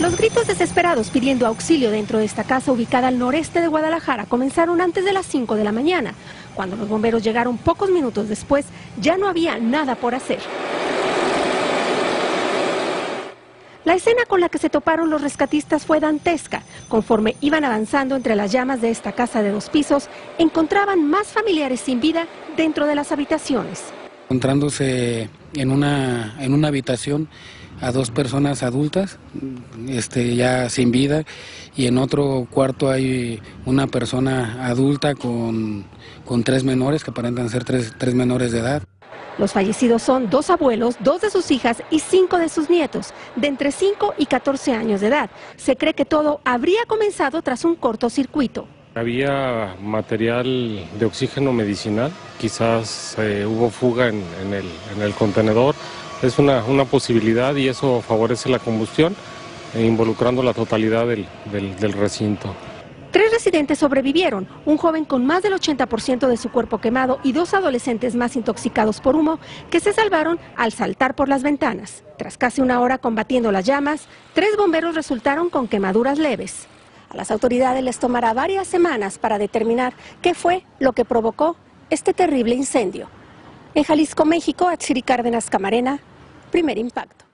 Los gritos desesperados pidiendo auxilio dentro de esta casa ubicada al noreste de Guadalajara comenzaron antes de las 5 de la mañana. Cuando los bomberos llegaron pocos minutos después, ya no había nada por hacer. La escena con la que se toparon los rescatistas fue dantesca. Conforme iban avanzando entre las llamas de esta casa de dos pisos, encontraban más familiares sin vida dentro de las habitaciones. Encontrándose en una, en una habitación a dos personas adultas, este, ya sin vida, y en otro cuarto hay una persona adulta con, con tres menores, que aparentan ser tres, tres menores de edad. Los fallecidos son dos abuelos, dos de sus hijas y cinco de sus nietos, de entre 5 y 14 años de edad. Se cree que todo habría comenzado tras un cortocircuito. Había material de oxígeno medicinal, quizás eh, hubo fuga en, en, el, en, el, contenedor. Es una, una, posibilidad y eso favorece la combustión, eh, involucrando la totalidad del, del, del recinto. Tres residentes sobrevivieron, un joven con más del 80% de su cuerpo quemado y dos adolescentes más intoxicados por humo que se salvaron al saltar por las ventanas. Tras casi una hora combatiendo las llamas, tres bomberos resultaron con quemaduras leves. A las autoridades les tomará varias semanas para determinar qué fue lo que provocó este terrible incendio. En Jalisco, México, Atsiri Cárdenas Camarena, primer impacto.